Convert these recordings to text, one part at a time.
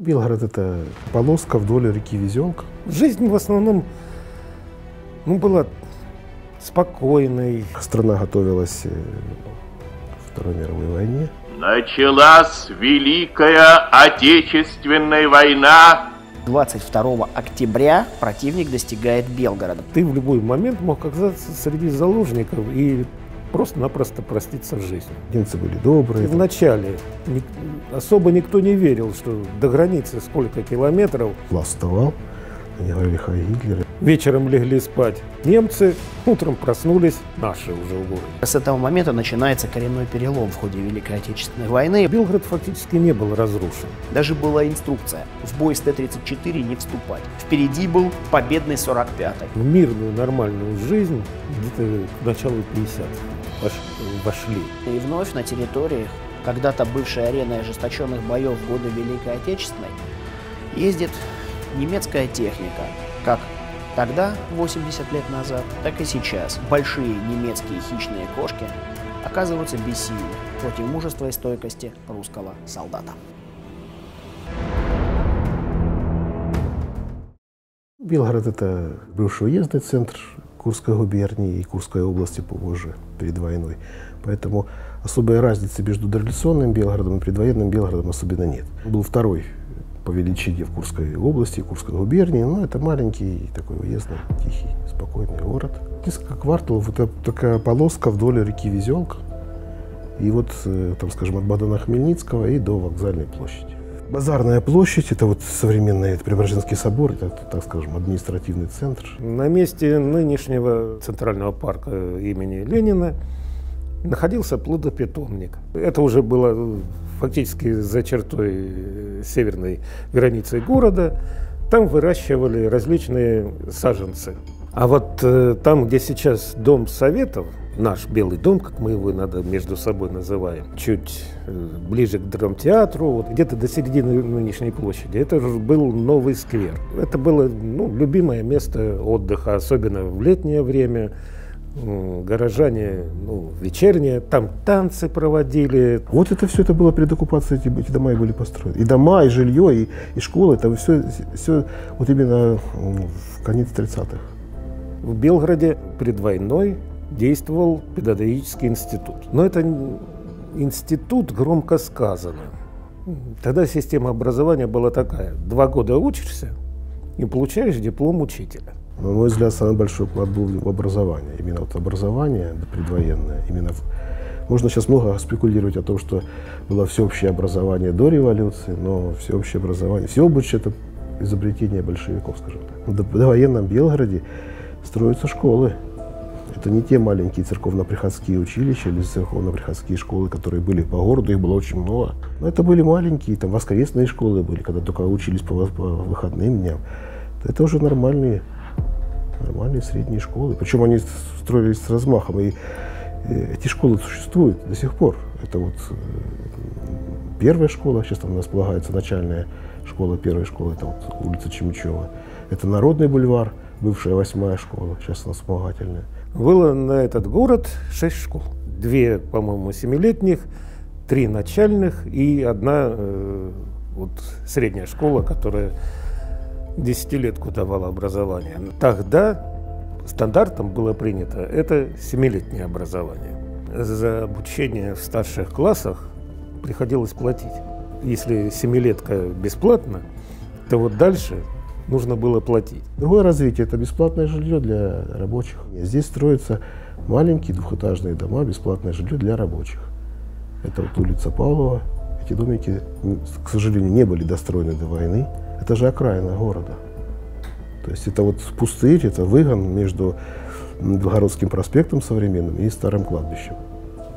Белгород – это полоска вдоль реки Везелка. Жизнь в основном ну, была спокойной. Страна готовилась э, к Второй мировой войне. Началась Великая Отечественная война. 22 октября противник достигает Белгорода. Ты в любой момент мог оказаться среди заложников и просто-напросто проститься в жизни. Немцы были добрые. Вначале ни- особо никто не верил, что до границы сколько километров. Пласт вставал, они говорили «Хай Гитлер». Вечером легли спать немцы, утром проснулись наши уже в городе. С этого момента начинается коренной перелом в ходе Великой Отечественной войны. Белгород фактически не был разрушен. Даже была инструкция в бой с Т-34 не вступать. Впереди был победный 45-й. В мирную нормальную жизнь где-то к началу 50 вошли. И вновь на территории, когда-то бывшей ареной ожесточенных боев в годы Великой Отечественной, ездит немецкая техника, как тогда, 80 лет назад, так и сейчас. Большие немецкие хищные кошки оказываются бессильны против мужества и стойкости русского солдата. Белгород – это бывший уездный центр Курской губернии и Курской области позже, перед войной. Поэтому особой разницы между дореволюционным Белгородом и предвоенным Белгородом особенно нет. Был второй по величине в Курской области, Курской губернии, но это маленький такой уездный, тихий, спокойный город. Несколько кварталов, это такая полоска вдоль реки Везелка. И вот, э, там, скажем, от Богдана Хмельницкого и до вокзальной площади. Базарная площадь, это вот современный это Преображенский собор, это, так скажем, административный центр. На месте нынешнего центрального парка имени Ленина находился плодопитомник. Это уже было фактически за чертой северной границы города. Там выращивали различные саженцы. А вот э, там, где сейчас дом советов, наш Белый дом, как мы его иногда между собой называем, чуть э, ближе к драмтеатру, вот где-то до середины нынешней площади, это же был новый сквер. Это было ну, любимое место отдыха, особенно в летнее время. Горожане, ну, вечернее, там танцы проводили. Вот это все это было перед оккупацией, эти, эти дома и были построены. И дома, и жилье, и, и школы, это все, все вот именно в конец 30-х. В Белгороде перед действовал педагогический институт. Но это институт громко сказано. Тогда система образования была такая. Два года учишься и получаешь диплом учителя. На мой взгляд, самый большой вклад был в образование. Именно вот образование предвоенное. Именно в- Можно сейчас много спекулировать о том, что было всеобщее образование до революции, но всеобщее образование, всеобучие – это изобретение большевиков, скажем так. До- довоенном Белгороде строятся школы. Это не те маленькие церковно-приходские училища или церковно-приходские школы, которые были по городу, их было очень много. Но это были маленькие, там воскресные школы были, когда только учились по, по выходным дням. Это уже нормальные нормальные средние школы. Причем они строились с размахом. И э, эти школы существуют до сих пор. Это вот э, первая школа, сейчас там у нас полагается начальная школа, первая школа, это вот улица Чемчева. Это Народный бульвар, бывшая восьмая школа, сейчас она вспомогательная. Было на этот город шесть школ. Две, по-моему, семилетних, три начальных и одна э, вот, средняя школа, которая десятилетку давала образование. Тогда стандартом было принято это семилетнее образование. За обучение в старших классах приходилось платить. Если семилетка бесплатно, то вот дальше нужно было платить. Другое развитие – это бесплатное жилье для рабочих. Здесь строятся маленькие двухэтажные дома, бесплатное жилье для рабочих. Это вот улица Павлова. Эти домики, к сожалению, не были достроены до войны. Это же окраина города. То есть это вот пустырь, это выгон между м, Белгородским проспектом современным и старым кладбищем.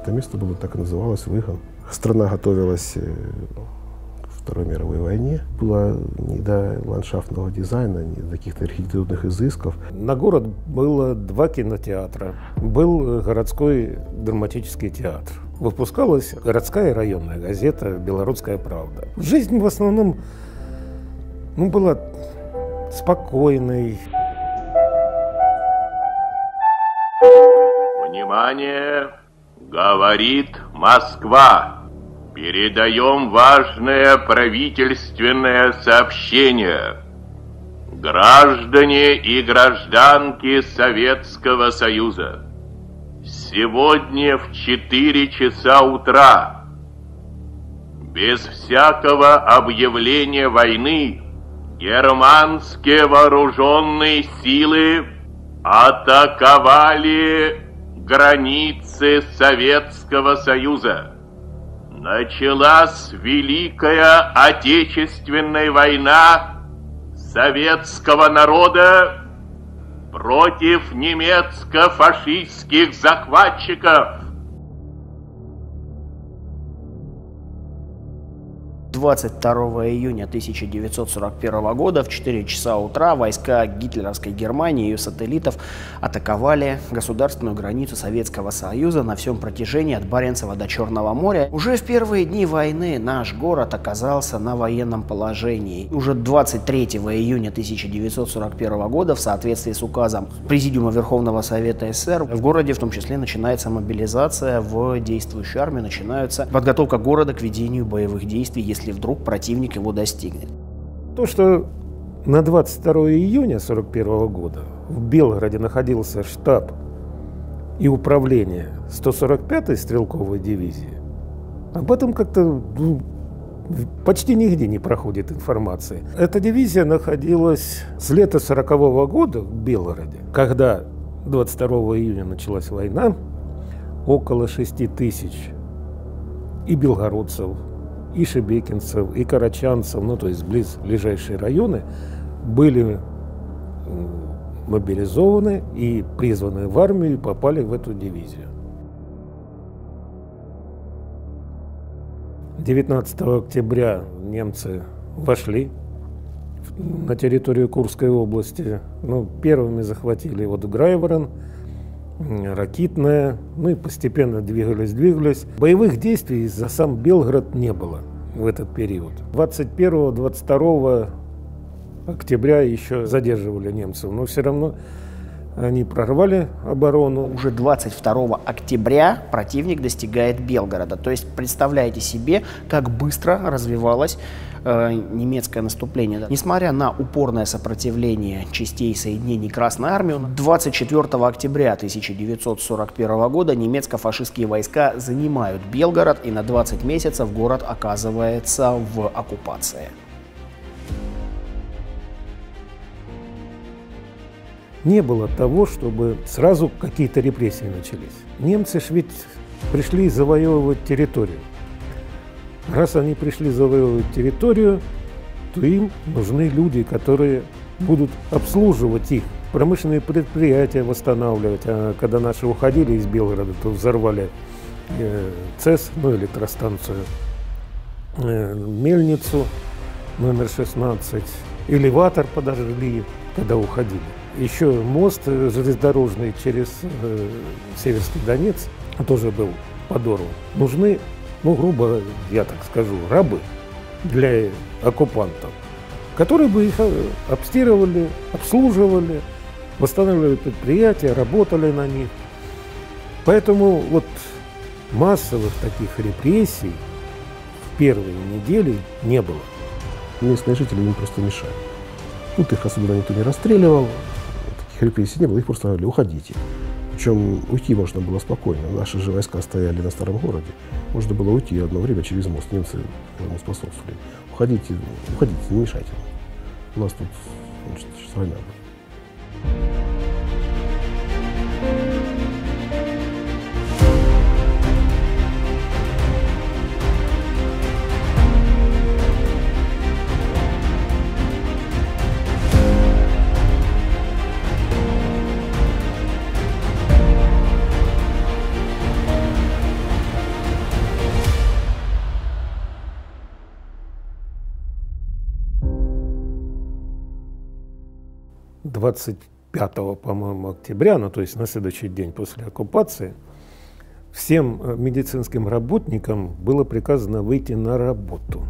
Это место было так и называлось выгон. Страна готовилась э, Второй мировой войне. Было не до ландшафтного дизайна, не до каких-то архитектурных изысков. На город было два кинотеатра. Был э, городской драматический театр. Выпускалась городская и районная газета «Белорусская правда». Жизнь в основном ну, была спокойной. Внимание! Говорит Москва. Передаем важное правительственное сообщение. Граждане и гражданки Советского Союза, сегодня в 4 часа утра, без всякого объявления войны, германские вооруженные силы атаковали границы Советского Союза. Началась Великая Отечественная война советского народа против немецко-фашистских захватчиков. 22 июня 1941 года в 4 часа утра войска гитлеровской Германии и ее сателлитов атаковали государственную границу Советского Союза на всем протяжении от Баренцева до Черного моря. Уже в первые дни войны наш город оказался на военном положении. Уже 23 июня 1941 года в соответствии с указом Президиума Верховного Совета СССР в городе в том числе начинается мобилизация в действующую армию, начинается подготовка города к ведению боевых действий, если вдруг противник его достигнет. То, что на 22 июня 1941 года в Белгороде находился штаб и управление 145-й стрелковой дивизии, об этом как-то ну, почти нигде не проходит информации. Эта дивизия находилась с лета 40 -го года в Белгороде, когда 22 июня началась война, около 6 тысяч и белгородцев, и шебекинцев, и карачанцев, ну то есть близ ближайшие районы, были мобилизованы и призваны в армию и попали в эту дивизию. 19 октября немцы вошли на территорию Курской области. Ну, первыми захватили вот Грайворон, ракитная, ну и постепенно двигались, двигались. Боевых действий за сам Белгород не было в этот период. 21-22 октября еще задерживали немцев, но все равно они прорвали оборону. Уже 22 октября противник достигает Белгорода. То есть представляете себе, как быстро развивалось э, немецкое наступление. Несмотря на упорное сопротивление частей соединений Красной Армии, 24 октября 1941 года немецко-фашистские войска занимают Белгород, и на 20 месяцев город оказывается в оккупации. не было того, чтобы сразу какие-то репрессии начались. Немцы ж ведь пришли завоевывать территорию. Раз они пришли завоевывать территорию, то им нужны люди, которые будут обслуживать их, промышленные предприятия восстанавливать. А когда наши уходили из Белгорода, то взорвали э, ЦЕС, ну, электростанцию, э, мельницу номер 16, элеватор подожгли, когда уходили еще мост железнодорожный через э, Северский Донец тоже был подорван. Нужны, ну, грубо я так скажу, рабы для оккупантов, которые бы их э, обстирывали, обслуживали, восстанавливали предприятия, работали на них. Поэтому вот массовых таких репрессий в первые недели не было. Местные жители им просто мешали. Тут их особенно никто не расстреливал, репрессий не было, их просто говорили, уходите. Причем уйти можно было спокойно. Наши же войска стояли на старом городе. Можно было уйти одно время через мост. Немцы этому способствовали. Уходите, уходите, не мешайте. У нас тут значит, война была. 25, по-моему, октября, ну то есть на следующий день после оккупации, всем э, медицинским работникам было приказано выйти на работу,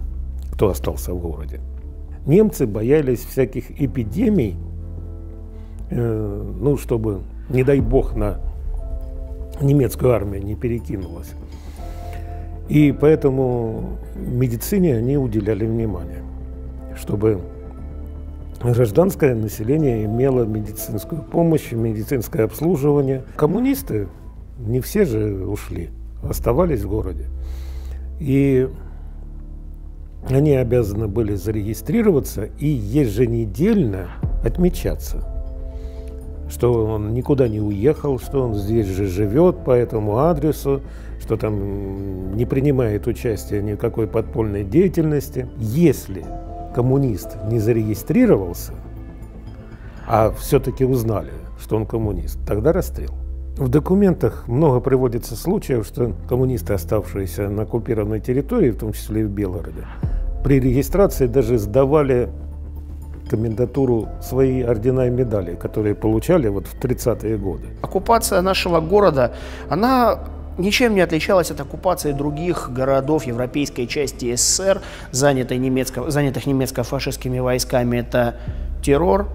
кто остался в городе. Немцы боялись всяких эпидемий, э, ну, чтобы, не дай бог, на немецкую армию не перекинулась. И поэтому медицине они уделяли внимание, чтобы гражданское население имело медицинскую помощь, медицинское обслуживание. Коммунисты, не все же ушли, оставались в городе. И они обязаны были зарегистрироваться и еженедельно отмечаться, что он никуда не уехал, что он здесь же живет по этому адресу, что там не принимает участие ни в какой подпольной деятельности. Если коммунист не зарегистрировался, а все-таки узнали, что он коммунист, тогда расстрел. В документах много приводится случаев, что коммунисты, оставшиеся на оккупированной территории, в том числе и в Белгороде, при регистрации даже сдавали комендатуру свои ордена и медали, которые получали вот в 30-е годы. Оккупация нашего города, она ничем не отличалась от оккупации других городов европейской части СССР, занятой немецко, занятых немецко-фашистскими войсками. Это террор,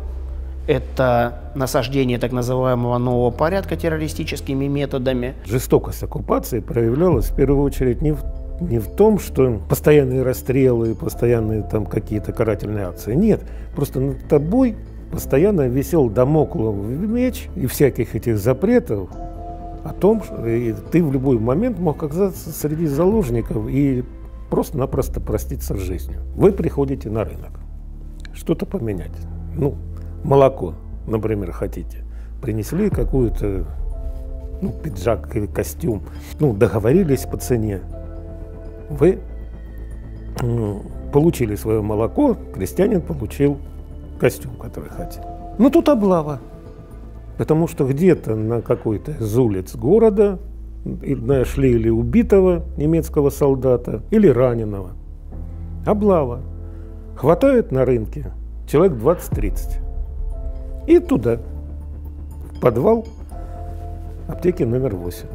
это насаждение так называемого нового порядка террористическими методами. Жестокость оккупации проявлялась в первую очередь не в не в том, что постоянные расстрелы, постоянные там какие-то карательные акции. Нет, просто над тобой постоянно висел домоклов меч и всяких этих запретов о том, что ты в любой момент мог оказаться среди заложников и просто-напросто проститься с жизнью. Вы приходите на рынок, что-то поменять. Ну, молоко, например, хотите. Принесли какую-то ну, пиджак или костюм. Ну, договорились по цене. Вы ну, получили свое молоко, крестьянин получил костюм, который хотел. Ну, тут облава. Потому что где-то на какой-то из улиц города нашли или убитого немецкого солдата, или раненого. Облава. Хватает на рынке человек 20-30. И туда, в подвал аптеки номер 8.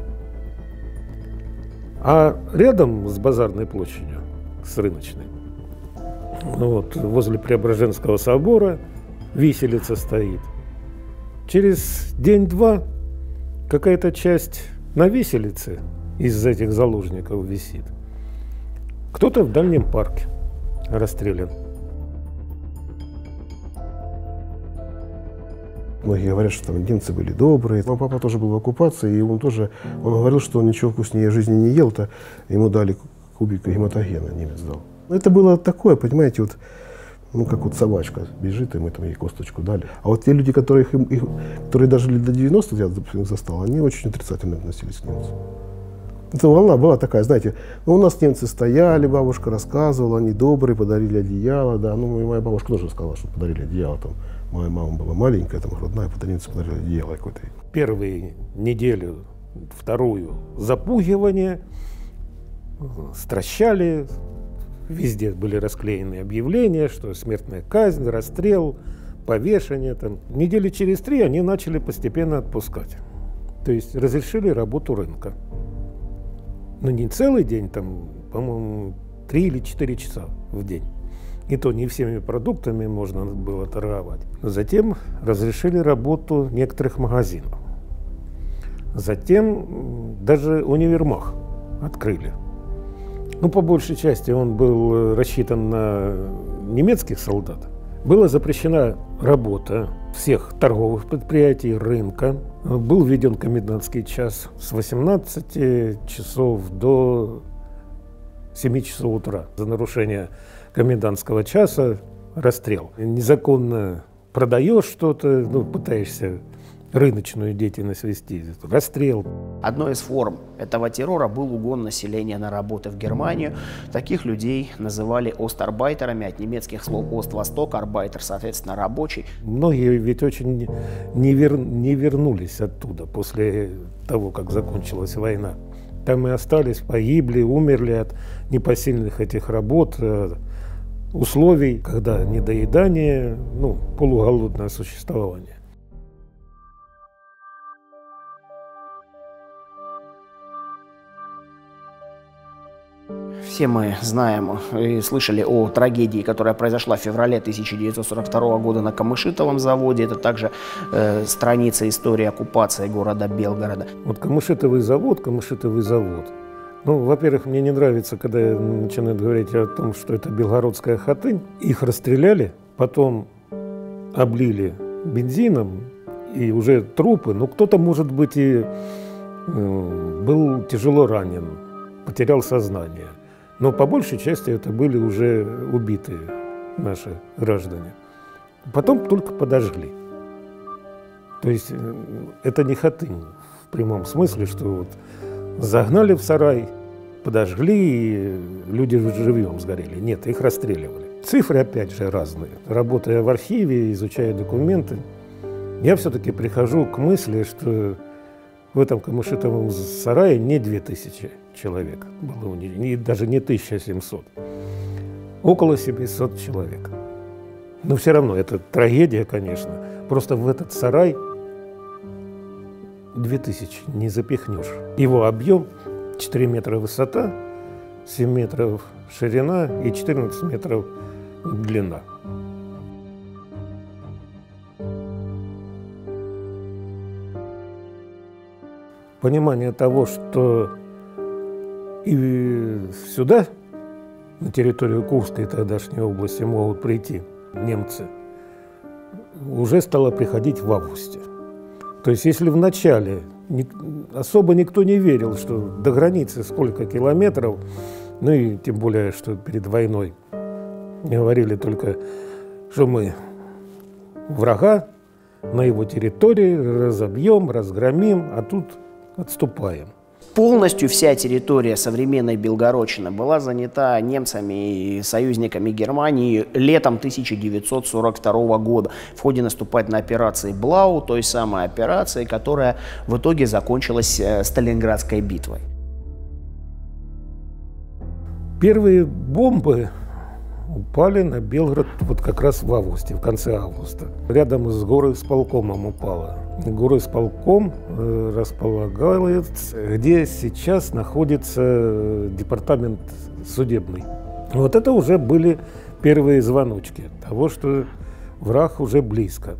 А рядом с базарной площадью, с рыночной, вот, возле Преображенского собора виселица стоит. Через день-два какая-то часть на виселице из этих заложников висит. Кто-то в дальнем парке расстрелян. Многие говорят, что там немцы были добрые. Мой папа тоже был в оккупации, и он тоже он говорил, что он ничего вкуснее жизни не ел, то ему дали кубик гематогена, немец дал. Это было такое, понимаете, вот ну, как вот собачка бежит, и мы там ей косточку дали. А вот те люди, которые, их, их, которые дожили до 90-х, я допустим, застал, они очень отрицательно относились к немцам. Эта волна была такая, знаете, ну, у нас немцы стояли, бабушка рассказывала, они добрые, подарили одеяло, да, ну, и моя бабушка тоже сказала, что подарили одеяло, там, моя мама была маленькая, там, родная, подарница подарили одеяло какое-то. Первые неделю, вторую запугивание, стращали, Везде были расклеены объявления, что смертная казнь, расстрел, повешение. Там. Недели через три они начали постепенно отпускать. То есть разрешили работу рынка. Но не целый день, там, по-моему, три или четыре часа в день. И то не всеми продуктами можно было торговать. Затем разрешили работу некоторых магазинов. Затем даже универмаг открыли. Ну, по большей части он был э, рассчитан на немецких солдат. Была запрещена работа всех торговых предприятий, рынка. Был введен комендантский час с 18 часов до 7 часов утра. За нарушение комендантского часа расстрел. Незаконно продаешь что-то, ну, пытаешься рыночную деятельность вести, расстрел. Одной из форм этого террора был угон населения на работы в Германию. Таких людей называли остарбайтерами, от немецких слов «Ост-Восток», «Арбайтер», соответственно, рабочий. Многие ведь очень не, вер... не вернулись оттуда после того, как закончилась война. Там и остались, погибли, умерли от непосильных этих работ, э, условий, когда недоедание, ну, полуголодное существование. Все мы знаем и слышали о трагедии, которая произошла в феврале 1942 года на Камышитовом заводе. Это также э, страница истории оккупации города Белгорода. Вот Камышитовый завод, Камышитовый завод. Ну, во-первых, мне не нравится, когда начинают говорить о том, что это белгородская хатынь. Их расстреляли, потом облили бензином, и уже трупы. Ну, кто-то, может быть, и э, был тяжело ранен, потерял сознание. Но по большей части это были уже убитые наши граждане. Потом только подожгли. То есть э, это не хатынь в прямом смысле, что вот загнали в сарай, подожгли, и люди живьем сгорели. Нет, их расстреливали. Цифры, опять же, разные. Работая в архиве, изучая документы, я все-таки прихожу к мысли, что в этом камышитовом сарае не 2000 человек было, не, даже не 1700, около 700 человек. Но все равно, это трагедия, конечно. Просто в этот сарай 2000 не запихнешь. Его объем 4 метра высота, 7 метров ширина и 14 метров длина. Понимание того, что и сюда, на территорию Курской тогдашней области, могут прийти немцы, уже стало приходить в августе. То есть если в начале особо никто не верил, что до границы сколько километров, ну и тем более, что перед войной говорили только, что мы врага на его территории разобьем, разгромим, а тут отступаем. Полностью вся территория современной Белгородчины была занята немцами и союзниками Германии летом 1942 года в ходе наступательной операции Блау, той самой операции, которая в итоге закончилась э, Сталинградской битвой. Первые бомбы упали на Белгород вот как раз в августе, в конце августа. Рядом с горой с полкомом упала. Горой с полком э, располагается, где сейчас находится э, департамент судебный. Вот это уже были первые звоночки того, что враг уже близко.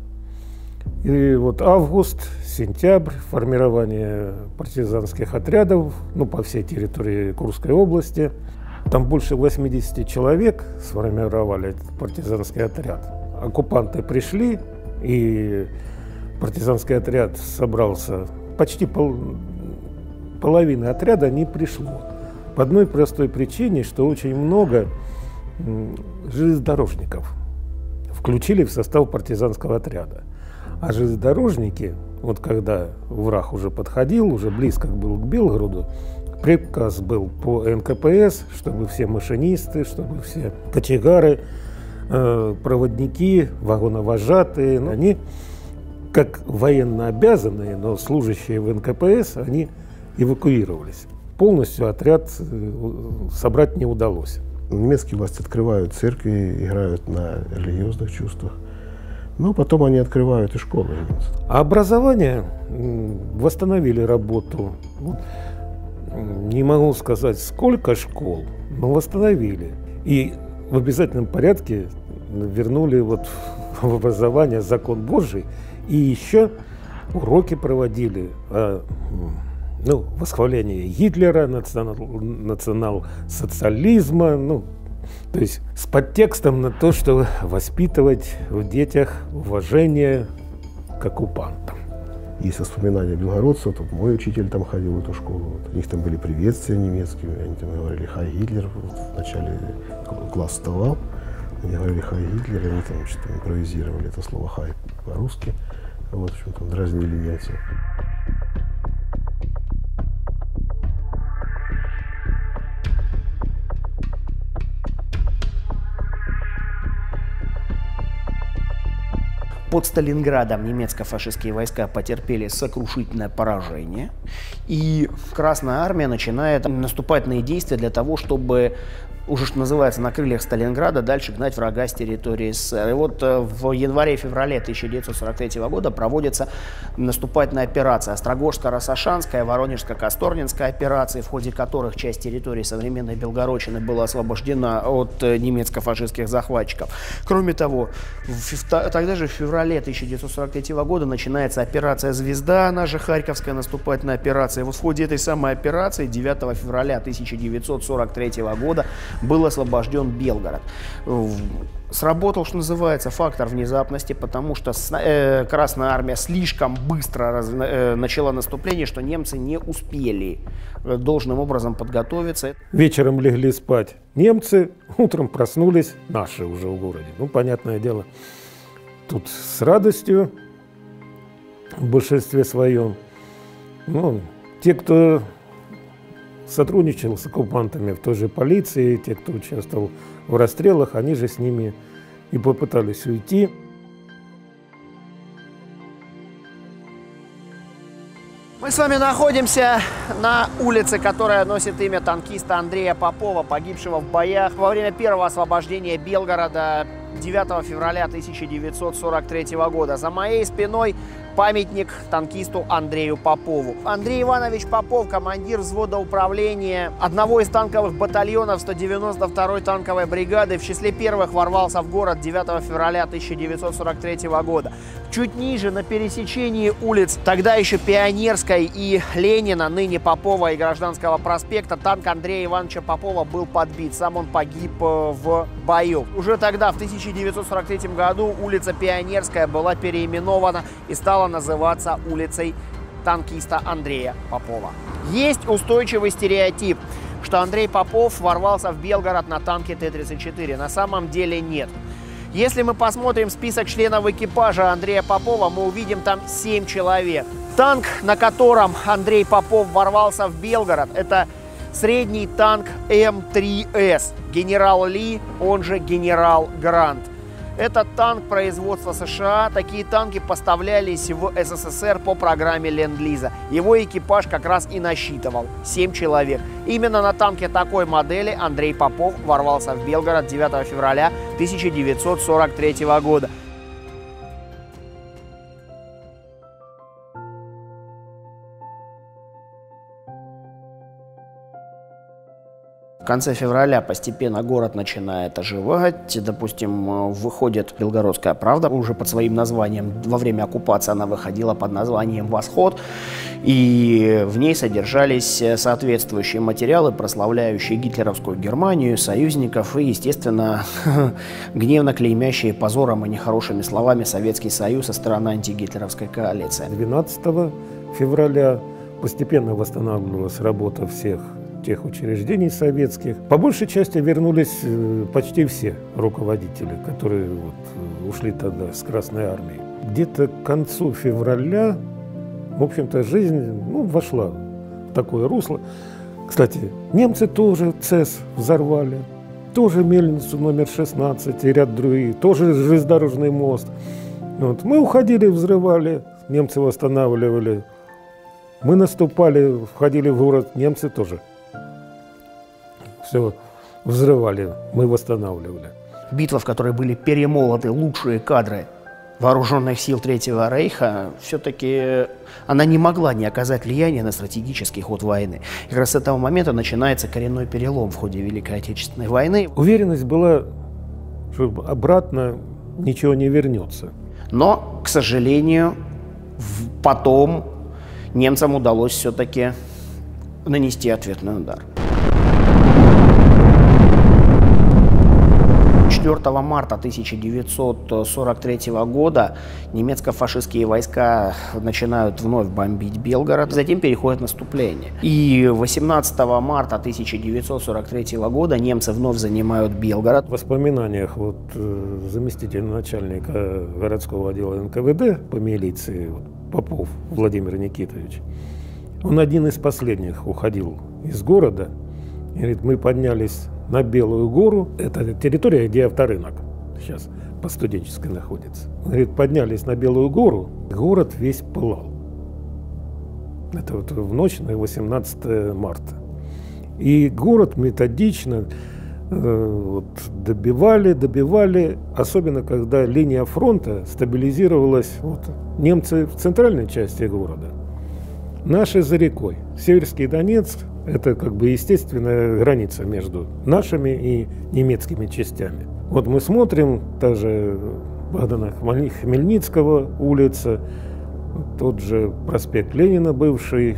И вот август, сентябрь, формирование партизанских отрядов ну, по всей территории Курской области – там больше 80 человек сформировали партизанский отряд. Оккупанты пришли, и партизанский отряд собрался. Почти пол, половины отряда не пришло. По одной простой причине, что очень много железнодорожников включили в состав партизанского отряда. А железнодорожники, вот когда враг уже подходил, уже близко был к Белгороду, Приказ был по НКПС, чтобы все машинисты, чтобы все кочегары, э, проводники, вагоновожатые, ну, они как военно обязанные, но служащие в НКПС, они эвакуировались. Полностью отряд э, собрать не удалось. Немецкие власти открывают церкви, играют на религиозных чувствах. Но потом они открывают и школы. А образование восстановили работу не могу сказать, сколько школ, но восстановили. И в обязательном порядке вернули вот в образование закон Божий. И еще уроки проводили о ну, восхвалении Гитлера, национал, национал-социализма, ну, то есть с подтекстом на то, что воспитывать в детях уважение к оккупантам. Есть воспоминания белгородцев, вот мой учитель там ходил в эту школу, вот, у них там были приветствия немецкие, они там говорили «Хай Гитлер», вот, начале класс вставал, они говорили «Хай Гитлер», они там что-то импровизировали это слово «Хай» по-русски, вот, в общем, там дразнили немцев. Под Сталинградом немецко-фашистские войска потерпели сокрушительное поражение, и Красная Армия начинает наступательные действия для того, чтобы уже что называется, на крыльях Сталинграда дальше гнать врага с территории СССР. И вот э, в январе-феврале 1943 года проводится наступательная операция Острогожско-Росошанская, Воронежско-Касторнинская операции, в ходе которых часть территории современной Белгородчины была освобождена от э, немецко-фашистских захватчиков. Кроме того, в, тогда же в феврале 1943 года начинается операция «Звезда», она же Харьковская наступательная операция. И вот в ходе этой самой операции 9 февраля 1943 года был освобожден Белгород. Сработал, что называется, фактор внезапности, потому что э, Красная Армия слишком быстро э, начала наступление, что немцы не успели э, должным образом подготовиться. Вечером легли спать немцы, утром проснулись наши уже в городе. Ну, понятное дело, тут с радостью в большинстве своем. Ну, те, кто сотрудничал с оккупантами в той же полиции, те, кто участвовал в расстрелах, они же с ними и попытались уйти. Мы с вами находимся на улице, которая носит имя танкиста Андрея Попова, погибшего в боях во время первого освобождения Белгорода 9 февраля 1943 года. За моей спиной памятник танкисту Андрею Попову. Андрей Иванович Попов, командир взвода управления одного из танковых батальонов 192-й танковой бригады, в числе первых ворвался в город 9 февраля 1943 года. Чуть ниже, на пересечении улиц, тогда еще Пионерской и Ленина, ныне Попова и Гражданского проспекта, танк Андрея Ивановича Попова был подбит. Сам он погиб э, в бою. Уже тогда, в 1943 году, улица Пионерская была переименована и стала стала называться улицей танкиста Андрея Попова. Есть устойчивый стереотип, что Андрей Попов ворвался в Белгород на танке Т-34. На самом деле нет. Если мы посмотрим список членов экипажа Андрея Попова, мы увидим там 7 человек. Танк, на котором Андрей Попов ворвался в Белгород, это средний танк М3С. Генерал Ли, он же генерал Грант. Это танк производства США. Такие танки поставлялись в СССР по программе Ленд-Лиза. Его экипаж как раз и насчитывал 7 человек. Именно на танке такой модели Андрей Попов ворвался в Белгород 9 февраля 1943 года. В конце февраля постепенно город начинает оживать. Допустим, выходит Белгородская правда уже под своим названием. Во время оккупации она выходила под названием «Восход». И в ней содержались соответствующие материалы, прославляющие гитлеровскую Германию, союзников и, естественно, гневно клеймящие позором и нехорошими словами Советский Союз со стороны антигитлеровской коалиции. 12 февраля постепенно восстанавливалась работа всех тех учреждений советских. По большей части вернулись э, почти все руководители, которые вот э, ушли тогда с Красной Армии. Где-то к концу февраля, в общем-то, жизнь ну, вошла в такое русло. Кстати, немцы тоже ЦЕС взорвали, тоже мельницу номер 16 и ряд других, тоже железнодорожный мост. Вот. Мы уходили, взрывали, немцы восстанавливали. Мы наступали, входили в город, немцы тоже все взрывали, мы восстанавливали. Битва, в которой были перемолоты лучшие кадры вооруженных сил Третьего Рейха, все-таки она не могла не оказать влияния на стратегический ход войны. И как раз с этого момента начинается коренной перелом в ходе Великой Отечественной войны. Уверенность была, что обратно ничего не вернется. Но, к сожалению, потом немцам удалось все-таки нанести ответный удар. 4 марта 1943 года немецко-фашистские войска начинают вновь бомбить Белгород, затем переходят наступление. И 18 марта 1943 года немцы вновь занимают Белгород. В воспоминаниях вот, э, заместителя начальника городского отдела НКВД по милиции Попов Владимир Никитович, он один из последних уходил из города. И говорит, мы поднялись на Белую гору. Это территория, где авторынок сейчас по студенческой находится. Говорит, поднялись на Белую гору, город весь пылал. Это вот в ночь на 18 марта. И город методично Э, вот, добивали, добивали, особенно когда линия фронта стабилизировалась. Вот, немцы в центральной части города, наши за рекой. Северский Донецк – это как бы естественная граница между нашими и немецкими частями. Вот мы смотрим, та же Богдана Хмельницкого улица, тот же проспект Ленина бывший,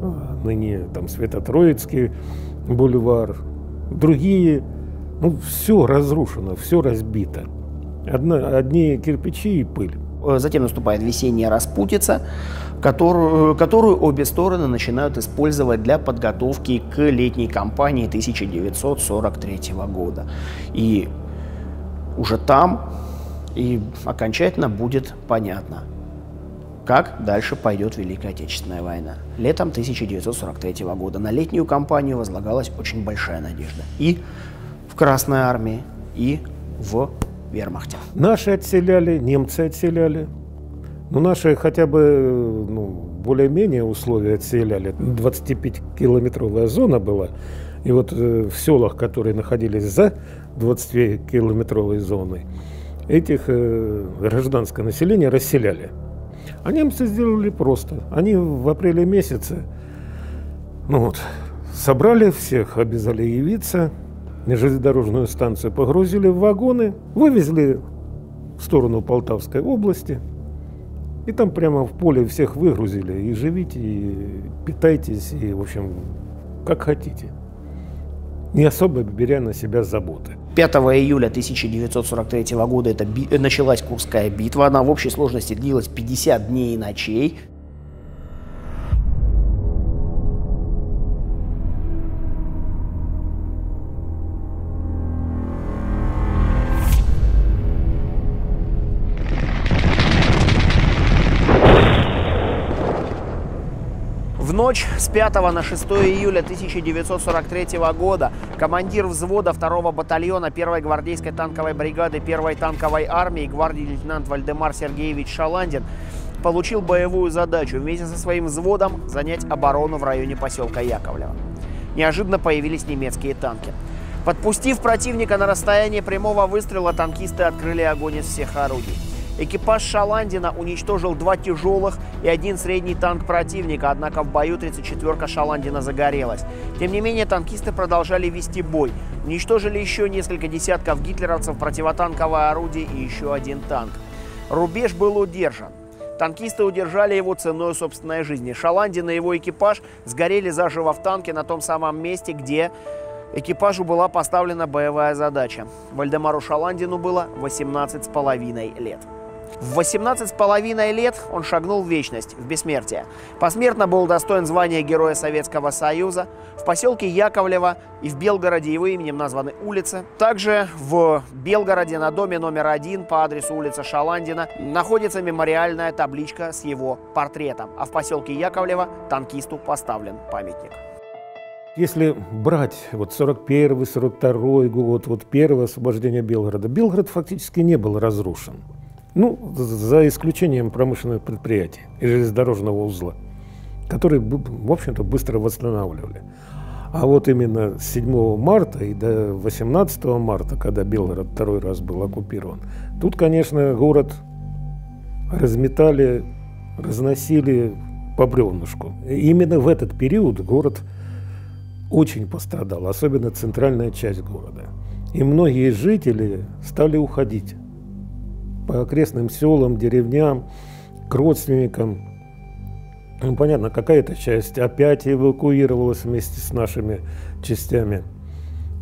а, ныне там Свято-Троицкий бульвар, другие, ну, все разрушено, все разбито. Одна, одни кирпичи и пыль. Э, затем наступает весенняя распутица, которую, которую обе стороны начинают использовать для подготовки к летней кампании 1943 года. И уже там и окончательно будет понятно, как дальше пойдет Великая Отечественная война. Летом 1943 года на летнюю кампанию возлагалась очень большая надежда. И в Красной армии, и в вермахте. Наши отселяли, немцы отселяли. Ну, наши хотя бы ну, более-менее условия отселяли. 25-километровая зона была. И вот э, в селах, которые находились за 20-километровой зоной, этих э, гражданское население расселяли. А немцы сделали просто. Они в апреле месяце ну вот, собрали всех, обязали явиться, на железнодорожную станцию погрузили в вагоны, вывезли в сторону Полтавской области, и там прямо в поле всех выгрузили. И живите, и питайтесь, и, в общем, как хотите. Не особо беря на себя заботы. 5 июля 1943 года это би- началась Курская битва. Она в общей сложности длилась 50 дней и ночей. Ночь с 5 на 6 июля 1943 года командир взвода 2 батальона 1 гвардейской танковой бригады 1 танковой армии гвардии лейтенант Вальдемар Сергеевич Шаландин получил боевую задачу вместе со своим взводом занять оборону в районе поселка Яковлево. Неожиданно появились немецкие танки. Подпустив противника на расстояние прямого выстрела, танкисты открыли огонь из всех орудий. Экипаж Шаландина уничтожил два тяжелых и один средний танк противника, однако в бою 34-ка Шаландина загорелась. Тем не менее, танкисты продолжали вести бой. Уничтожили еще несколько десятков гитлеровцев, противотанковое орудие и еще один танк. Рубеж был удержан. Танкисты удержали его ценой собственной жизни. Шаландин и его экипаж сгорели заживо в танке на том самом месте, где экипажу была поставлена боевая задача. Вальдемару Шаландину было 18 с половиной лет. В 18 с половиной лет он шагнул в вечность, в бессмертие. Посмертно был достоин звания Героя Советского Союза. В поселке Яковлево и в Белгороде его именем названы улицы. Также в Белгороде на доме номер один по адресу улица Шаландина находится мемориальная табличка с его портретом. А в поселке Яковлево танкисту поставлен памятник. Если брать вот 41-42 год, вот первое освобождение Белгорода, Белгород фактически не был разрушен. Ну, за исключением промышленных предприятий и железнодорожного узла, которые, в общем-то, быстро восстанавливали. А вот именно с 7 марта и до 18 марта, когда Белгород второй раз был оккупирован, тут, конечно, город разметали, разносили по бревнышку. И именно в этот период город очень пострадал, особенно центральная часть города. И многие жители стали уходить по окрестным селам, деревням, к родственникам. Ну, понятно, какая-то часть опять эвакуировалась вместе с нашими частями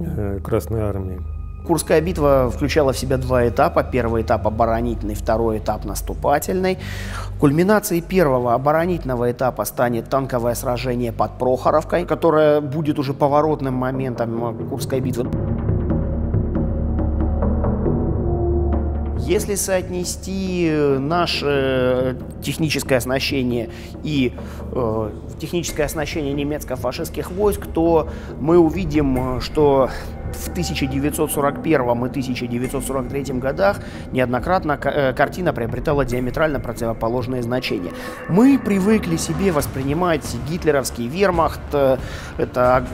э, Красной Армии. Курская битва включала в себя два этапа. Первый этап оборонительный, второй этап наступательный. Кульминацией первого оборонительного этапа станет танковое сражение под Прохоровкой, которое будет уже поворотным моментом Курской битвы. Если соотнести э, наше э, техническое оснащение и э, техническое оснащение немецко-фашистских войск, то мы увидим, что в 1941 и 1943 годах неоднократно э, картина приобретала диаметрально противоположные значения. Мы привыкли себе воспринимать гитлеровский вермахт, это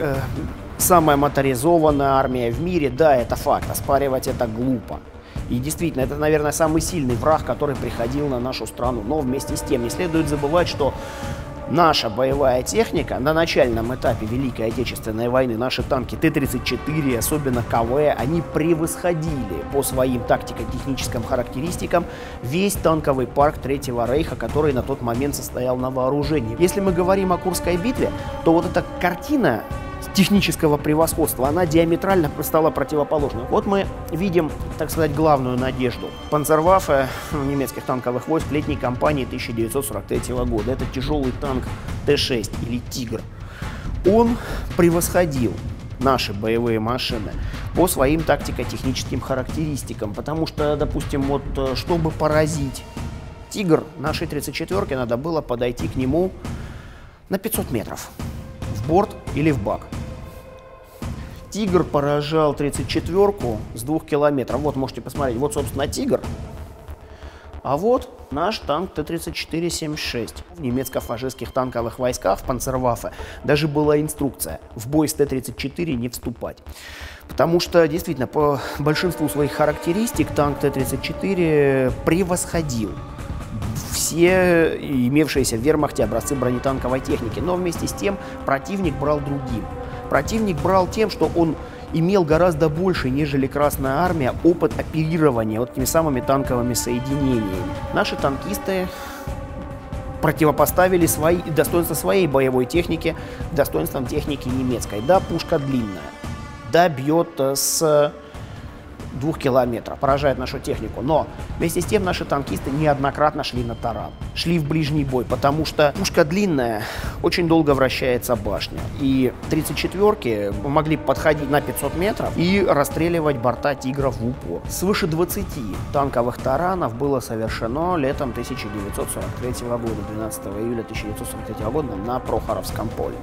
самая моторизованная армия в мире, да, это факт, оспаривать это глупо. И действительно, это, наверное, самый сильный враг, который приходил на нашу страну. Но вместе с тем не следует забывать, что наша боевая техника на начальном этапе Великой Отечественной войны, наши танки Т-34, особенно КВ, они превосходили по своим тактико-техническим характеристикам весь танковый парк Третьего Рейха, который на тот момент состоял на вооружении. Если мы говорим о Курской битве, то вот эта картина технического превосходства, она диаметрально стала противоположной. Вот мы видим, так сказать, главную надежду. Панцерваффе немецких танковых войск летней кампании 1943 года. Это тяжелый танк Т-6 или «Тигр». Он превосходил наши боевые машины по своим тактико-техническим характеристикам, потому что, допустим, вот э, чтобы поразить «Тигр» нашей 34-ки, надо было подойти к нему на 500 метров в борт или в бак. Тигр поражал 34-ку с двух километров. Вот можете посмотреть. Вот, собственно, Тигр. А вот наш танк Т-34-76. В немецко-фашистских танковых войсках в Панцерваффе даже была инструкция в бой с Т-34 не вступать. Потому что, действительно, по большинству своих характеристик танк Т-34 превосходил все имевшиеся в вермахте образцы бронетанковой техники. Но вместе с тем противник брал другим. Противник брал тем, что он имел гораздо больше, нежели Красная Армия, опыт оперирования вот этими самыми танковыми соединениями. Наши танкисты противопоставили свои, достоинства своей боевой техники достоинствам техники немецкой. Да, пушка длинная, да, бьет с двух километров, поражает нашу технику. Но вместе с тем наши танкисты неоднократно шли на таран, шли в ближний бой, потому что пушка длинная, очень долго вращается башня. И 34-ки могли подходить на 500 метров и расстреливать борта «Тигров» в упор. Свыше 20 танковых таранов было совершено летом 1943 года, 12 июля 1943 года на Прохоровском поле.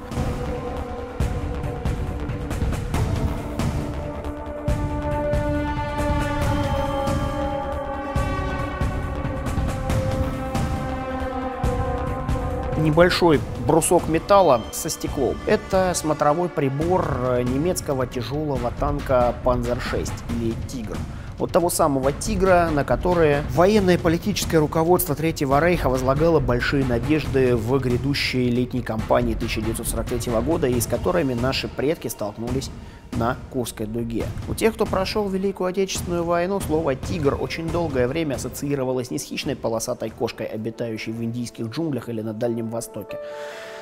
Небольшой брусок металла со стеклом. Это смотровой прибор э, немецкого тяжелого танка Panzer-6 или Тигр вот того самого «Тигра», на которое военное политическое руководство Третьего Рейха возлагало большие надежды в грядущей летней кампании 1943 года, и с которыми наши предки столкнулись на Курской дуге. У тех, кто прошел Великую Отечественную войну, слово «тигр» очень долгое время ассоциировалось не с хищной полосатой кошкой, обитающей в индийских джунглях или на Дальнем Востоке.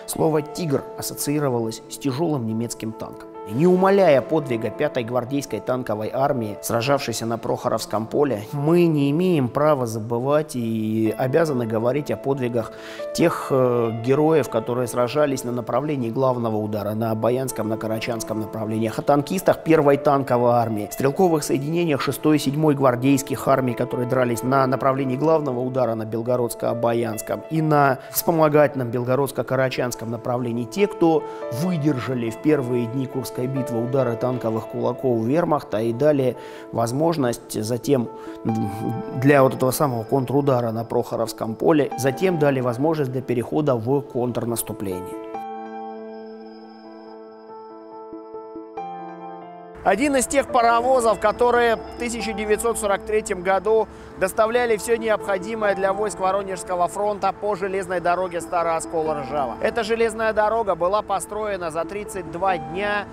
Слово «тигр» ассоциировалось с тяжелым немецким танком. Не умаляя подвига 5-й гвардейской танковой армии, сражавшейся на Прохоровском поле, мы не имеем права забывать и обязаны говорить о подвигах тех э, героев, которые сражались на направлении главного удара, на Баянском, на Карачанском направлениях, о танкистах 1-й танковой армии, стрелковых соединениях 6-й и 7-й гвардейских армий, которые дрались на направлении главного удара на Белгородско-Баянском и на вспомогательном Белгородско-Карачанском направлении. Те, кто выдержали в первые дни Курской Курская битва, удары танковых кулаков вермахта и дали возможность затем для вот этого самого контрудара на Прохоровском поле, затем дали возможность для перехода в контрнаступление. Один из тех паровозов, которые в 1943 году доставляли все необходимое для войск Воронежского фронта по железной дороге Старая Оскола-Ржава. Эта железная дорога была построена за 32 дня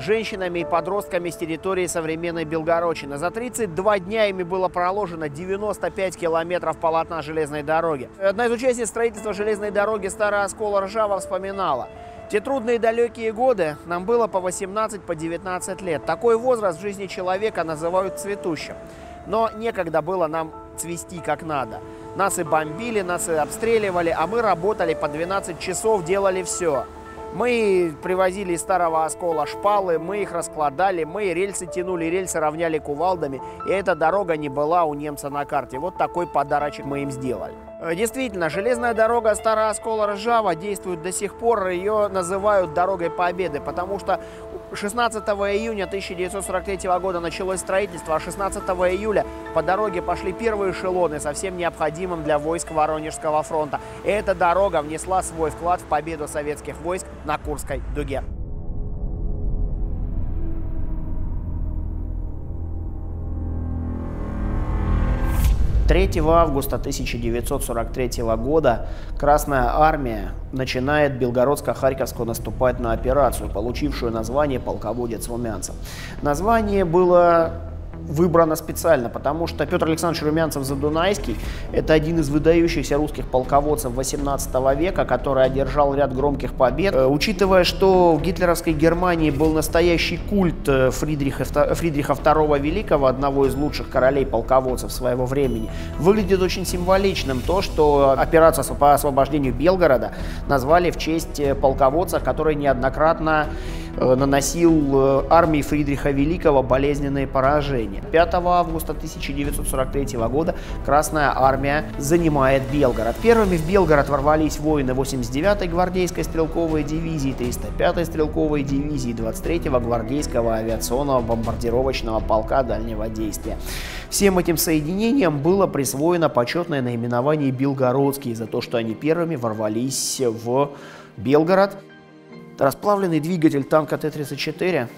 женщинами и подростками с территории современной Белгородчины. За 32 дня ими было проложено 95 километров полотна железной дороги. Одна из участниц строительства железной дороги Старая Оскола Ржава вспоминала. Те трудные далекие годы нам было по 18, по 19 лет. Такой возраст в жизни человека называют цветущим. Но некогда было нам цвести как надо. Нас и бомбили, нас и обстреливали, а мы работали по 12 часов, делали все. Мы привозили из старого оскола шпалы, мы их раскладали, мы рельсы тянули, рельсы равняли кувалдами, и эта дорога не была у немца на карте. Вот такой подарочек мы им сделали. Э, действительно, железная дорога Старая Оскола Ржава действует до сих пор. Ее называют дорогой Победы, потому что 16 июня 1943 года началось строительство, а 16 июля по дороге пошли первые эшелоны со всем необходимым для войск Воронежского фронта. Эта дорога внесла свой вклад в победу советских войск на Курской дуге. 3 августа 1943 года Красная Армия начинает Белгородско-Харьковскую наступательную операцию, получившую название «Полководец Румянцев». Название было выбрано специально, потому что Петр Александрович Румянцев-Задунайский – это один из выдающихся русских полководцев 18 века, который одержал ряд громких побед. Э, учитывая, что в гитлеровской Германии был настоящий культ э, Фридриха, Фридриха II Великого, одного из лучших королей-полководцев своего времени, выглядит очень символичным то, что операцию по освобождению Белгорода назвали в честь э, полководца, который неоднократно наносил э, армии Фридриха Великого болезненные поражения. 5 августа 1943 года Красная Армия занимает Белгород. Первыми в Белгород ворвались воины 89-й гвардейской стрелковой дивизии, 305-й стрелковой дивизии, 23-го гвардейского авиационного бомбардировочного полка дальнего действия. Всем этим соединениям было присвоено почетное наименование «Белгородские» за то, что они первыми ворвались в Белгород. Расплавленный двигатель танка Т-34,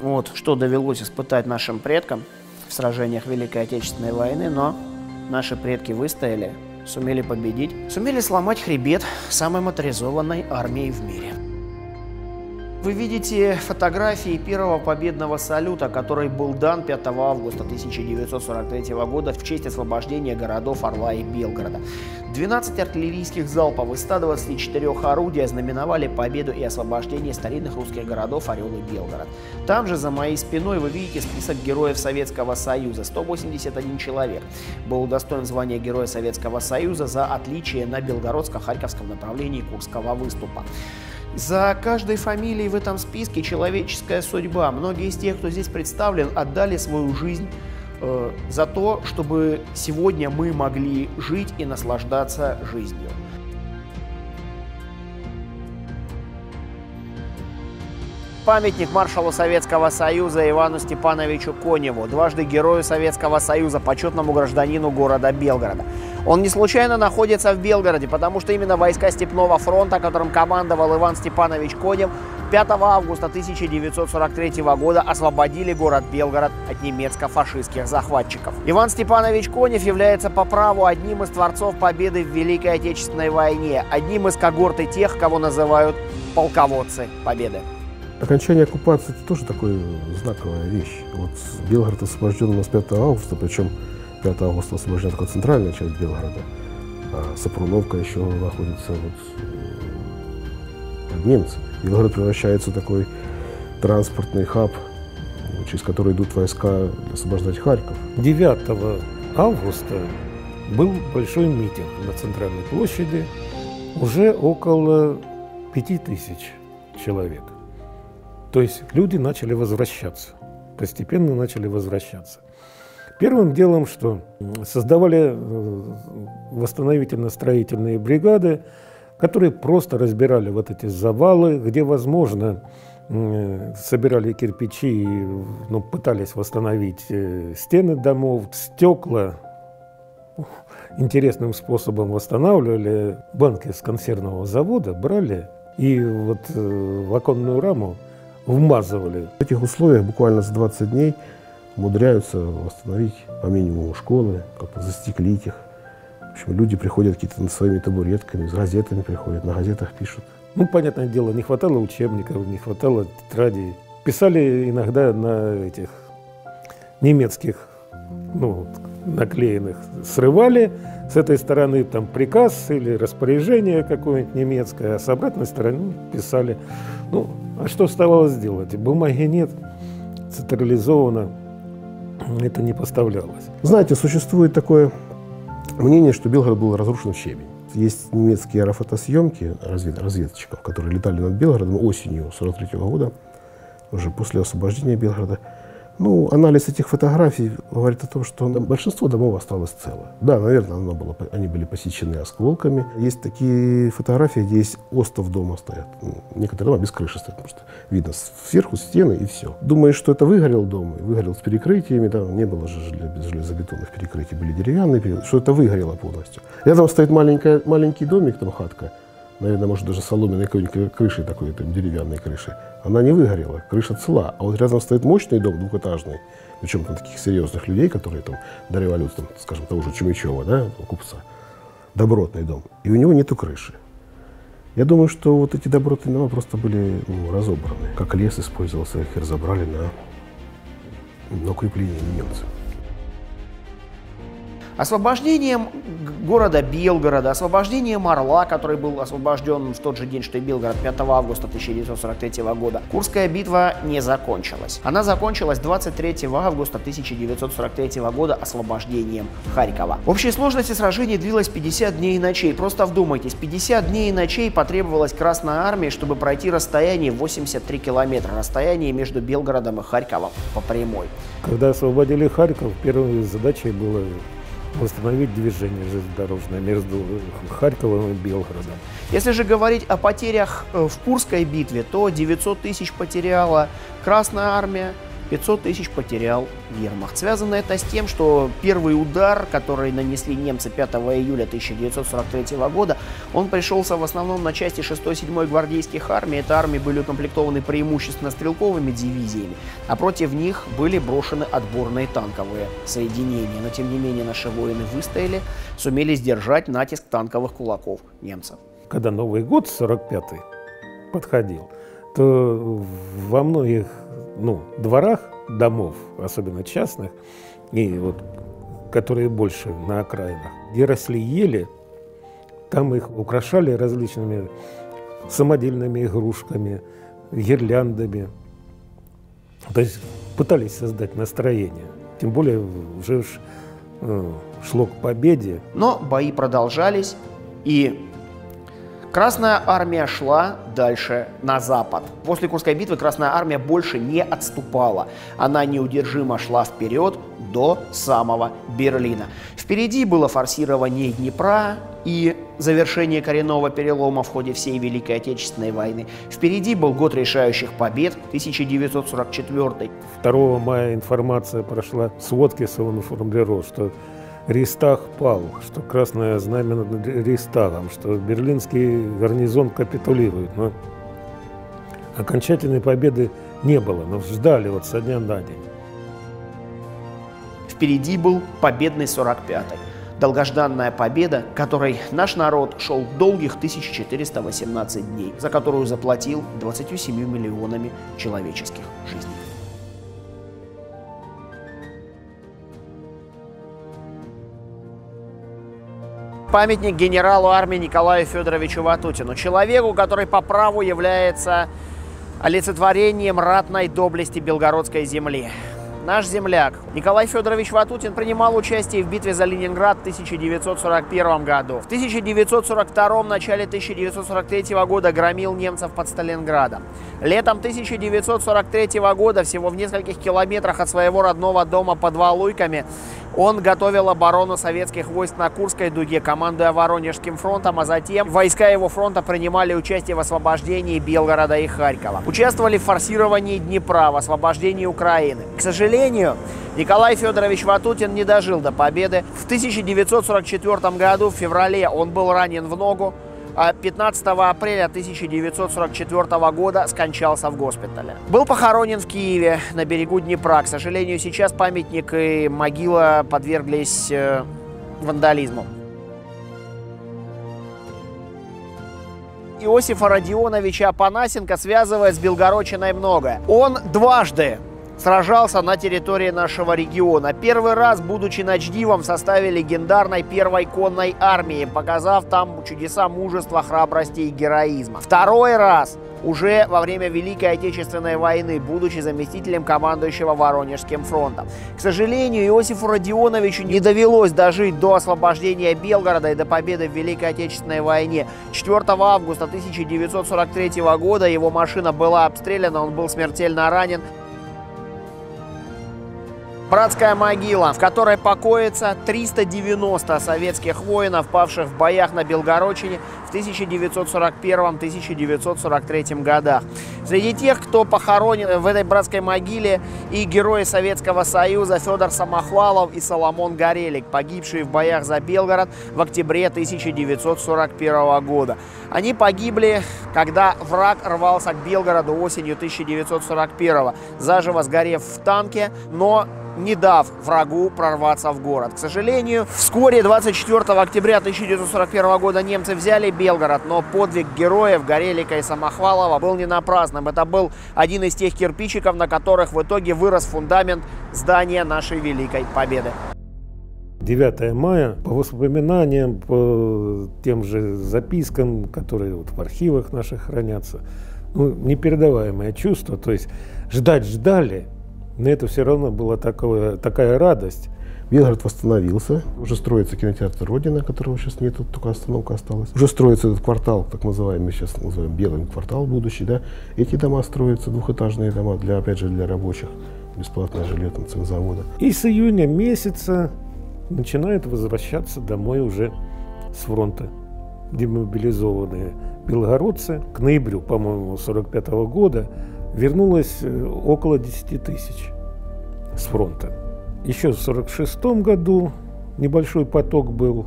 вот, что довелось испытать нашим предкам в сражениях Великой Отечественной войны, но наши предки выстояли, сумели победить, сумели сломать хребет самой моторизованной армии в мире. Вы видите фотографии первого победного салюта, который был дан 5 августа 1943 года в честь освобождения городов Орла и Белгорода. 12 артиллерийских залпов из 124 орудий ознаменовали победу и освобождение старинных русских городов Орел и Белгород. Там же за моей спиной вы видите список героев Советского Союза. 181 человек был удостоен звания Героя Советского Союза за отличие на белгородско-харьковском направлении Курского выступа. За каждой фамилией в этом списке человеческая судьба. Многие из тех, кто здесь представлен, отдали свою жизнь э, за то, чтобы сегодня мы могли жить и наслаждаться жизнью. Памятник маршалу Советского Союза Ивану Степановичу Коневу, дважды Герою Советского Союза, почетному гражданину города Белгорода. Он не случайно находится в Белгороде, потому что именно войска Степного фронта, которым командовал Иван Степанович Конев, 5 августа 1943 года освободили город Белгород от немецко-фашистских захватчиков. Иван Степанович Конев является по праву одним из творцов победы в Великой Отечественной войне, одним из когорты тех, кого называют полководцы победы. Окончание оккупации – это тоже такая знаковая вещь. Вот Белгород освобожден у нас 5 августа, причем 5 августа освобождена только центральная часть Белгорода, а Сапруновка еще находится вот под немцами. Белгород превращается в такой транспортный хаб, через который идут войска освобождать Харьков. 9 августа был большой митинг на центральной площади, уже около 5000 человек. То есть люди начали возвращаться, постепенно начали возвращаться. Первым делом, что создавали э, восстановительно-строительные бригады, которые просто разбирали вот эти завалы, где возможно собирали кирпичи, ну, пытались восстановить э, стены домов, стекла интересным способом восстанавливали. Банки с консервного завода брали и вот э, в оконную раму вмазывали. В этих условиях буквально за 20 дней умудряются восстановить по минимуму школы, как-то застеклить их. В общем, люди приходят какие-то своими табуретками, с газетами приходят, на газетах пишут. Ну, понятное дело, не хватало учебников, не хватало тетрадей. Писали иногда на этих немецких, ну, наклеенных, срывали с этой стороны там приказ или распоряжение какое-нибудь немецкое, а с обратной стороны писали. Ну, а что оставалось делать? Бумаги нет, централизовано это не поставлялось. Знаете, существует такое мнение, что Белгород был разрушен в щебень. Есть немецкие аэрофотосъемки развед, разведчиков, которые летали над Белгородом осенью 43 года, уже после освобождения Белгорода. Ну, анализ этих фотографий говорит о том, что большинство домов осталось цело. Да, наверное, оно было, они были посечены осколками. Есть такие фотографии, где есть остов дома стоят. Ну, некоторые дома без крыши стоят, потому что видно сверху стены и все. Думаешь, что это выгорел дом, выгорел с перекрытиями, да, не было же железобетонных перекрытий, были деревянные, что это выгорело полностью. Рядом стоит маленькая, маленький домик, там хатка, наверное, может, даже соломенной какой-нибудь крышей такой, там, деревянной крышей, она не выгорела, крыша цела. А вот рядом стоит мощный дом, двухэтажный, причем там таких серьезных людей, которые там до революции, там, скажем, того же Чумичева, да, купца, добротный дом, и у него нету крыши. Я думаю, что вот эти добротные дома просто были ну, разобраны. Как лес использовался, их разобрали на, на укрепление немцев. Освобождением города Белгорода, освобождением Орла, который был освобожден в тот же день, что и Белгород, 5 августа 1943 года, Курская битва не закончилась. Она закончилась 23 августа 1943 года освобождением Харькова. В общей сложности сражение длилось 50 дней и ночей. Просто вдумайтесь, 50 дней и ночей потребовалось Красной Армии, чтобы пройти расстояние 83 километра, расстояние между Белгородом и Харьковом по прямой. Когда освободили Харьков, первой задачей было восстановить движение железнодорожное между Харьковом и Белгородом. Если же говорить о потерях э, в Курской битве, то 900 тысяч потеряла Красная Армия, 500 тысяч потерял вермахт. Связано это с тем, что первый удар, который нанесли немцы 5 июля 1943 года, он пришелся в основном на части 6-7 гвардейских армий. Это армии были укомплектованы преимущественно стрелковыми дивизиями, а против них были брошены отборные танковые соединения. Но тем не менее наши воины выстояли, сумели сдержать натиск танковых кулаков немцев. Когда Новый год 45-й подходил, то во многих ну, дворах домов, особенно частных, и вот, которые больше на окраинах, где росли ели, там их украшали различными самодельными игрушками, гирляндами. То есть пытались создать настроение. Тем более уже э, шло к победе. Но бои продолжались, и Красная армия шла дальше на запад. После Курской битвы Красная армия больше не отступала. Она неудержимо шла вперед до самого Берлина. Впереди было форсирование Днепра и завершение коренного перелома в ходе всей Великой Отечественной войны. Впереди был год решающих побед, 1944. 2 мая информация прошла, сводки Совинформбюро, что Рейстаг пал, что красное знамя над Рейстагом, что берлинский гарнизон капитулирует. Но окончательной победы не было, но ждали вот со дня на день. Впереди был победный 45-й. Долгожданная победа, которой наш народ шел долгих 1418 дней, за которую заплатил 27 миллионами человеческих жизней. Памятник генералу армии Николаю Федоровичу Ватутину, человеку, который по праву является олицетворением ратной доблести белгородской земли. Наш земляк Николай Федорович Ватутин принимал участие в битве за Ленинград в 1941 году. В 1942 начале 1943 года громил немцев под Сталинградом. Летом 1943 года, всего в нескольких километрах от своего родного дома под Валуйками, он готовил оборону советских войск на Курской дуге, командуя Воронежским фронтом, а затем войска его фронта принимали участие в освобождении Белгорода и Харькова. Участвовали в форсировании Днепра, в освобождении Украины. К сожалению, Николай Федорович Ватутин не дожил до победы. В 1944 году, в феврале, он был ранен в ногу, 15 апреля 1944 года скончался в госпитале. Был похоронен в Киеве на берегу Днепра. К сожалению, сейчас памятник и могила подверглись э, вандализму. Иосифа Родионовича Апанасенко связывает с Белгородчиной многое. Он дважды сражался на территории нашего региона. Первый раз, будучи начдивом в составе легендарной первой конной армии, показав там чудеса мужества, храбрости и героизма. Второй раз уже во время Великой Отечественной войны, будучи заместителем командующего Воронежским фронтом. К сожалению, Иосифу Родионовичу не довелось дожить до освобождения Белгорода и до победы в Великой Отечественной войне. 4 августа 1943 года его машина была обстреляна, он был смертельно ранен. Братская могила, в которой покоится 390 советских воинов, павших в боях на Белгородчине в 1941-1943 годах. Среди тех, кто похоронен в этой братской могиле и герои Советского Союза Федор Самохвалов и Соломон Горелик, погибшие в боях за Белгород в октябре 1941 года. Они погибли, когда враг рвался к Белгороду осенью 1941, заживо сгорев в танке, но не дав врагу прорваться в город. К сожалению, вскоре 24 октября 1941 года немцы взяли Белгород, но подвиг героев Горелика и Самохвалова был не напрасным. Это был один из тех кирпичиков, на которых в итоге вырос фундамент здания нашей Великой Победы. 9 мая, по воспоминаниям, по тем же запискам, которые вот в архивах наших хранятся, ну, непередаваемое чувство. То есть ждать ждали, но это все равно была такое, такая радость. Белгород восстановился, уже строится кинотеатр Родина, которого сейчас нет, только остановка осталась. Уже строится этот квартал, так называемый, сейчас называем белым квартал будущий, да. Эти дома строятся, двухэтажные дома, для, опять же, для рабочих, бесплатное жилье там завода. И с июня месяца начинают возвращаться домой уже с фронта демобилизованные белгородцы. К ноябрю, по-моему, 45 года вернулось э, около 10 тысяч с фронта. Еще в 1946 году небольшой поток был.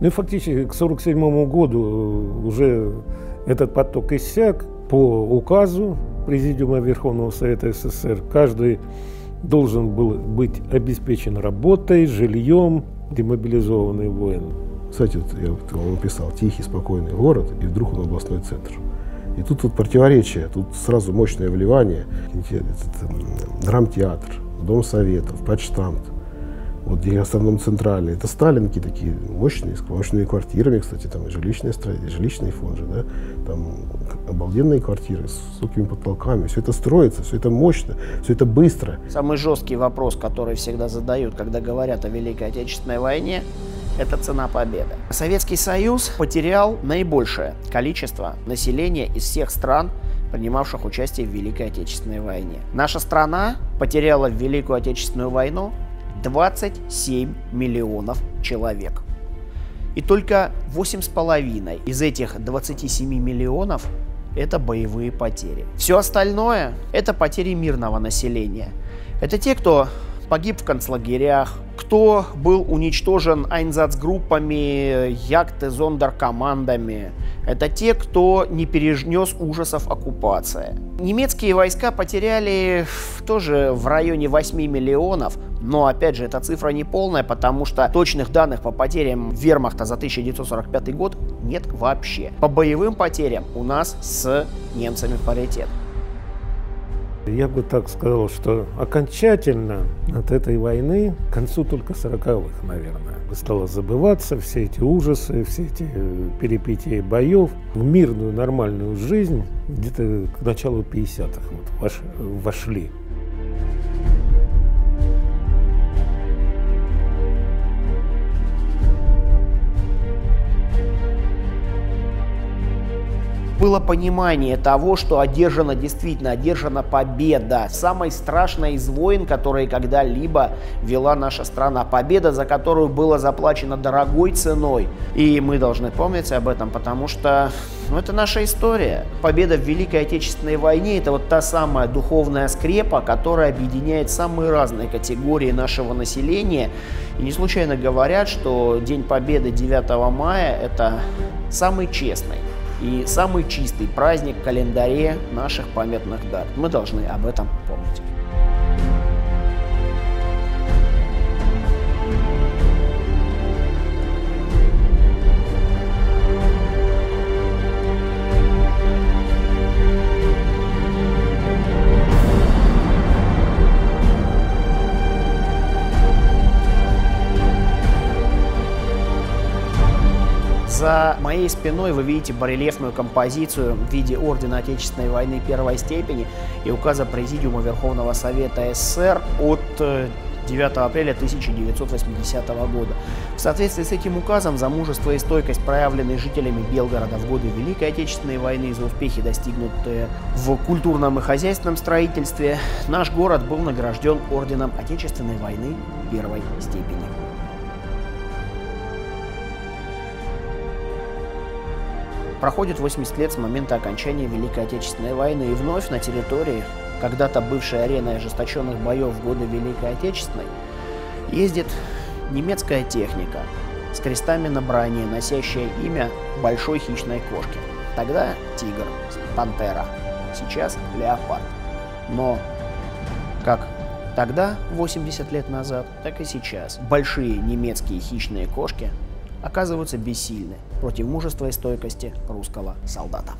Ну и фактически к 1947 году э, уже этот поток иссяк. По указу Президиума Верховного Совета СССР каждый должен был быть обеспечен работой, жильем, демобилизованный воин. Кстати, вот я вам написал, тихий, спокойный город, и вдруг он областной центр. И тут вот противоречие, тут сразу мощное вливание. Драмтеатр, Дом Советов, почтамт, вот где в основном центральные. Это сталинки такие мощные, с мощными квартирами, кстати, там и жилищные строение, жилищный фонд же, да, там обалденные квартиры с высокими потолками. Все это строится, все это мощно, все это быстро. Самый жесткий вопрос, который всегда задают, когда говорят о Великой Отечественной войне, это цена победы. Советский Союз потерял наибольшее количество населения из всех стран, принимавших участие в Великой Отечественной войне. Наша страна потеряла в Великую Отечественную войну 27 миллионов человек. И только 8,5 из этих 27 миллионов это боевые потери. Все остальное это потери мирного населения. Это те, кто погиб в концлагерях, кто был уничтожен айнзацгруппами, якты, зондеркомандами. Это те, кто не пережнес ужасов оккупации. Немецкие войска потеряли тоже в районе 8 миллионов, но опять же эта цифра не полная, потому что точных данных по потерям вермахта за 1945 год нет вообще. По боевым потерям у нас с немцами паритет. Я бы так сказал, что окончательно от этой войны к концу только 40-х, наверное, стало забываться все эти ужасы, все эти э, перипетии боев в мирную нормальную жизнь где-то к началу 50-х вот, вошли. Было понимание того, что одержана действительно, одержана победа. Самой страшной из войн, которые когда-либо вела наша страна. Победа, за которую было заплачено дорогой ценой. И мы должны помнить об этом, потому что ну, это наша история. Победа в Великой Отечественной войне – это вот та самая духовная скрепа, которая объединяет самые разные категории нашего населения. И не случайно говорят, что День Победы 9 мая – это самый честный и самый чистый праздник в календаре наших памятных дат. Мы должны об этом помнить. Моей спиной вы видите барельефную композицию в виде Ордена Отечественной войны первой степени и указа Президиума Верховного Совета СССР от 9 апреля 1980 года. В соответствии с этим указом за мужество и стойкость, проявленные жителями Белгорода в годы Великой Отечественной войны, за успехи, достигнутые в культурном и хозяйственном строительстве, наш город был награжден орденом Отечественной войны первой степени. Проходит 80 лет с момента окончания Великой Отечественной войны, и вновь на территории, когда-то бывшей ареной ожесточенных боев в годы Великой Отечественной, ездит немецкая техника с крестами на броне, носящая имя большой хищной кошки. Тогда тигр, пантера, сейчас леопард. Но как тогда, 80 лет назад, так и сейчас, большие немецкие хищные кошки оказываются бессильны против мужества и стойкости русского солдата.